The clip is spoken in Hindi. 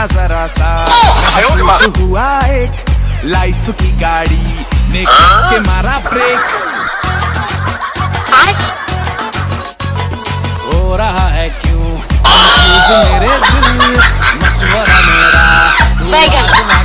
का जरा सा हुआ एक लाइफ की गाड़ी ने के मारा ब्रेक हो रहा है क्यों मेरे दिल मशवरा मेरा